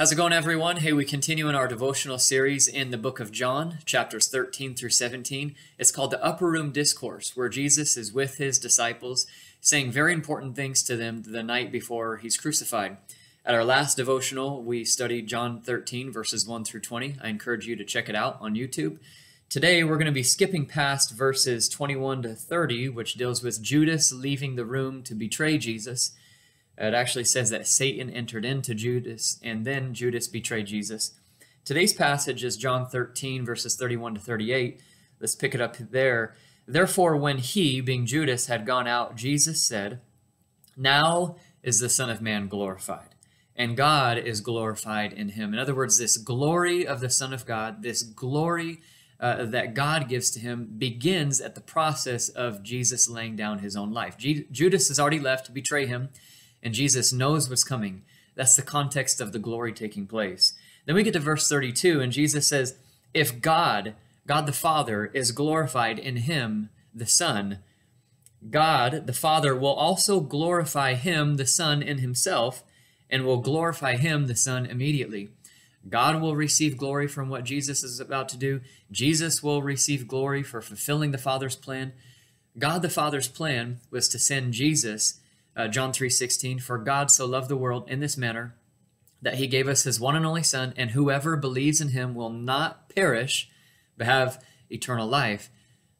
How's it going, everyone? Hey, we continue in our devotional series in the book of John, chapters 13 through 17. It's called the Upper Room Discourse, where Jesus is with his disciples, saying very important things to them the night before he's crucified. At our last devotional, we studied John 13, verses 1 through 20. I encourage you to check it out on YouTube. Today, we're going to be skipping past verses 21 to 30, which deals with Judas leaving the room to betray Jesus. It actually says that Satan entered into Judas and then Judas betrayed Jesus. Today's passage is John 13, verses 31 to 38. Let's pick it up there. Therefore, when he, being Judas, had gone out, Jesus said, Now is the Son of Man glorified, and God is glorified in him. In other words, this glory of the Son of God, this glory uh, that God gives to him, begins at the process of Jesus laying down his own life. G- Judas has already left to betray him and Jesus knows what's coming. That's the context of the glory taking place. Then we get to verse 32, and Jesus says, If God, God the Father, is glorified in him, the Son, God the Father will also glorify him, the Son, in himself, and will glorify him, the Son, immediately. God will receive glory from what Jesus is about to do. Jesus will receive glory for fulfilling the Father's plan. God the Father's plan was to send Jesus uh, John 3:16, "For God so loved the world in this manner that he gave us his one and only son, and whoever believes in him will not perish, but have eternal life."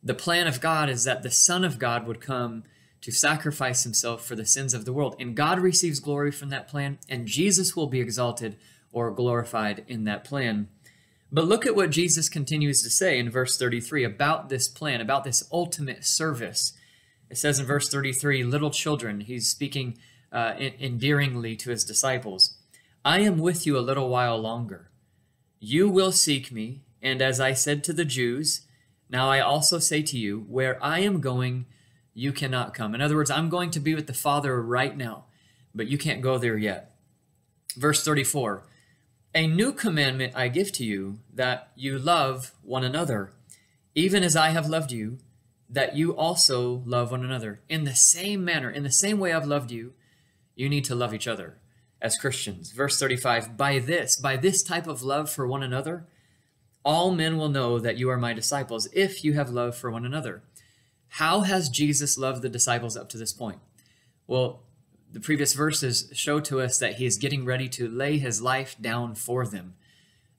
The plan of God is that the Son of God would come to sacrifice himself for the sins of the world. And God receives glory from that plan, and Jesus will be exalted or glorified in that plan. But look at what Jesus continues to say in verse 33 about this plan, about this ultimate service it says in verse 33 Little children, he's speaking uh, endearingly to his disciples I am with you a little while longer. You will seek me, and as I said to the Jews, now I also say to you, where I am going, you cannot come. In other words, I'm going to be with the Father right now, but you can't go there yet. Verse 34 A new commandment I give to you, that you love one another, even as I have loved you that you also love one another in the same manner, in the same way I've loved you. You need to love each other as Christians. Verse 35 By this, by this type of love for one another, all men will know that you are my disciples if you have love for one another. How has Jesus loved the disciples up to this point? Well, the previous verses show to us that he is getting ready to lay his life down for them.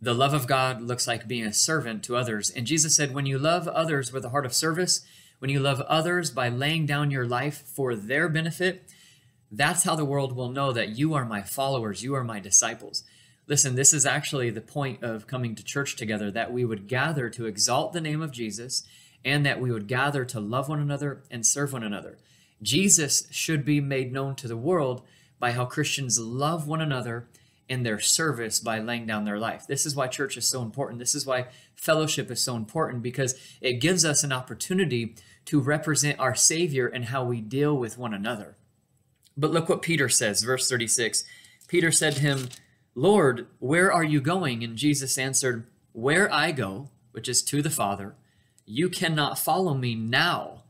The love of God looks like being a servant to others. And Jesus said, When you love others with a heart of service, when you love others by laying down your life for their benefit, that's how the world will know that you are my followers, you are my disciples. Listen, this is actually the point of coming to church together that we would gather to exalt the name of Jesus and that we would gather to love one another and serve one another. Jesus should be made known to the world by how Christians love one another in their service by laying down their life. This is why church is so important. This is why fellowship is so important because it gives us an opportunity to represent our Savior and how we deal with one another. But look what Peter says, verse 36. Peter said to him, Lord, where are you going? And Jesus answered, Where I go, which is to the Father, you cannot follow me now,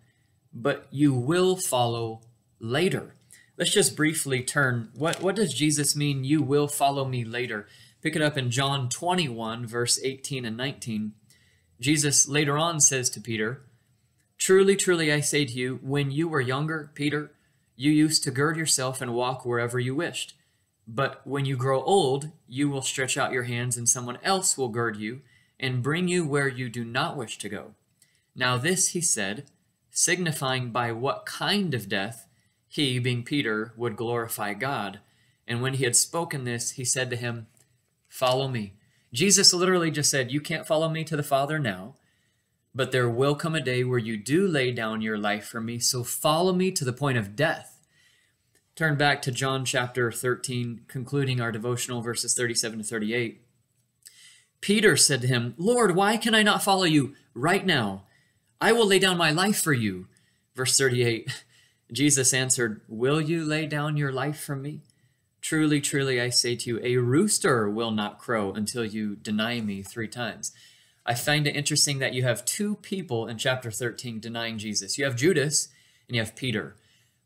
but you will follow later. Let's just briefly turn. What, what does Jesus mean, you will follow me later? Pick it up in John 21, verse 18 and 19. Jesus later on says to Peter, Truly, truly, I say to you, when you were younger, Peter, you used to gird yourself and walk wherever you wished. But when you grow old, you will stretch out your hands, and someone else will gird you and bring you where you do not wish to go. Now, this he said, signifying by what kind of death he, being Peter, would glorify God. And when he had spoken this, he said to him, Follow me. Jesus literally just said, You can't follow me to the Father now but there will come a day where you do lay down your life for me, so follow me to the point of death. Turn back to John chapter 13, concluding our devotional verses 37 to 38. Peter said to him, Lord, why can I not follow you right now? I will lay down my life for you. Verse 38 Jesus answered, Will you lay down your life for me? Truly, truly, I say to you, a rooster will not crow until you deny me three times. I find it interesting that you have two people in chapter 13 denying Jesus. You have Judas and you have Peter,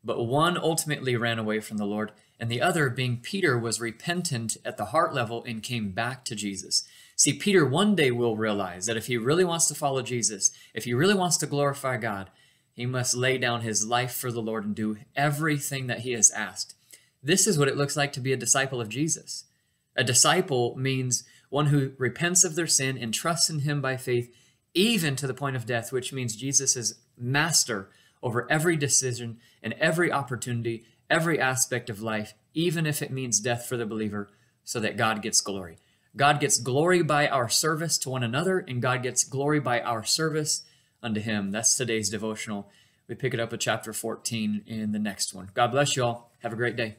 but one ultimately ran away from the Lord, and the other being Peter was repentant at the heart level and came back to Jesus. See, Peter one day will realize that if he really wants to follow Jesus, if he really wants to glorify God, he must lay down his life for the Lord and do everything that he has asked. This is what it looks like to be a disciple of Jesus. A disciple means one who repents of their sin and trusts in him by faith, even to the point of death, which means Jesus is master over every decision and every opportunity, every aspect of life, even if it means death for the believer, so that God gets glory. God gets glory by our service to one another, and God gets glory by our service unto Him. That's today's devotional. We pick it up with chapter 14 in the next one. God bless you all. Have a great day.